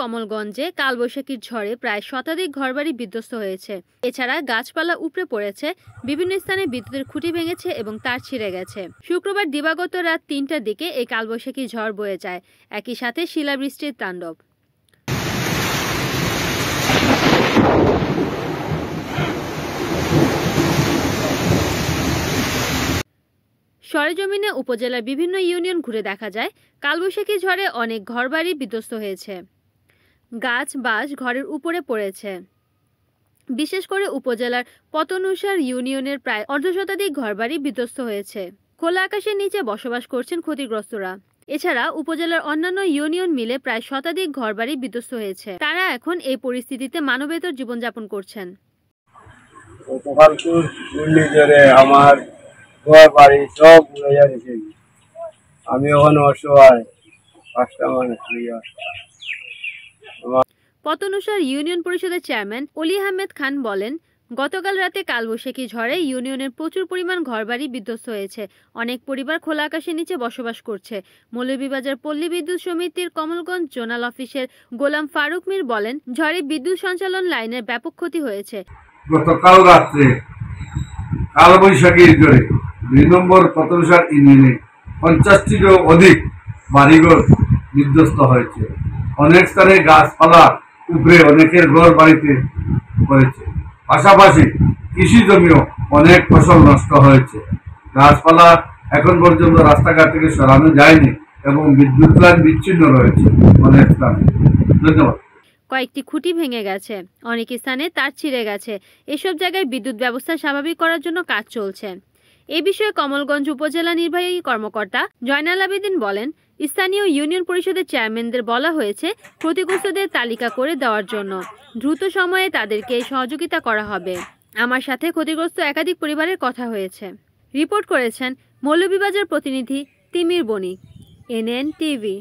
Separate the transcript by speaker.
Speaker 1: কমলগঞ্জে কালবৈশাখীর ঝড়ে প্রায় শতাধিক ঘরবাড়ি বিধ্বস্ত হয়েছে। এছাড়া গাছপালা উপড়ে পড়েছে, বিভিন্ন স্থানে বিদ্যুতের খুঁটি ভেঙেছে এবং তার ছিঁড়ে গেছে। শুক্রবার দিবাগত রাত তিনটার দিকে এই কালবৈশাখী ঝড় বয়ে যায়। একই সাথে শিলাবৃষ্টির তাণ্ডব। সরেজমিনে উপজেলার বিভিন্ন ইউনিয়ন ঘুরে দেখা যায়, কালবৈশাখী ঝড়ে অনেক ঘরবাড়ি বিধ্বস্ত হয়েছে। গাছ বাঁশ ঘরের উপরে পড়েছে। বিশেষ করে উপজেলার পতনুসার ইউনিয়নের প্রায় অর্ধশতাধিক ঘরবাড়ি বিধ্বস্ত হয়েছে। খোলা আকাশের নিচে বসবাস করছেন ক্ষতিগ্রস্তরা। এছাড়া উপজেলার অন্যান্য ইউনিয়ন মিলে প্রায় শতাধিক ঘরবাড়ি বিধ্বস্ত হয়েছে। তারা এখন এই পরিস্থিতিতে মানবেতর জীবনযাপন করছেন।
Speaker 2: আমার ঘর বাড়ি সব উড়ে যাচ্ছে আমি ওখানে অসহায় পাঁচটা মানুষ
Speaker 1: পতনুসার ইউনিয়ন পরিষদের চেয়ারম্যান অলি আহমেদ খান বলেন গতকাল রাতে কালবৈশাখী ঝড়ে ইউনিয়নের প্রচুর পরিমাণ ঘরবাড়ি বিধ্বস্ত হয়েছে। অনেক পরিবার খোলা আকাশের নিচে বসবাস করছে। মৌলভীবাজার পল্লী বিদ্যুৎ সমিতির কমলগঞ্জ জোনাল অফিসের গোলাম ফারুক মির বলেন ঝড়ে বিদ্যুৎ সঞ্চালন লাইনের ব্যাপক ক্ষতি হয়েছে।
Speaker 3: গতকাল রাত্রে কালবৈশাখীর জোরে দুই নম্বর পতনসার ইউনিয়নে পঞ্চাশটিরও অধিক বাড়িঘর বিধ্বস্ত হয়েছে। অনেক স্থানে গাছপালা উপরে অনেকের ঘর বাড়িতে হয়েছে পাশাপাশি কৃষি জমিও অনেক ফসল নষ্ট হয়েছে। গাছপালা এখন পর্যন্ত রাস্তাঘাট থেকে সরানো যায়নি এবং বিদ্যুৎ লাইন বিচ্ছিন্ন রয়েছে অনেক স্থানে। ধন্যবাদ।
Speaker 1: কয়েকটি খুঁটি ভেঙে গেছে, অনেক স্থানে তার ছিঁড়ে গেছে। এসব জায়গায় বিদ্যুৎ ব্যবস্থা স্বাভাবিক করার জন্য কাজ চলছে। এ বিষয়ে কমলগঞ্জ উপজেলা নির্বাহী কর্মকর্তা জয়নাল আবেদিন বলেন, স্থানীয় ইউনিয়ন পরিষদের চেয়ারম্যানদের বলা হয়েছে, ক্ষতিগ্রস্তদের তালিকা করে দেওয়ার জন্য দ্রুত সময়ে তাদেরকে সহযোগিতা করা হবে। আমার সাথে ক্ষতিগ্রস্ত একাধিক পরিবারের কথা হয়েছে। রিপোর্ট করেছেন মৌলভীবাজার প্রতিনিধি তিমির বণিক, এনএন টিভি।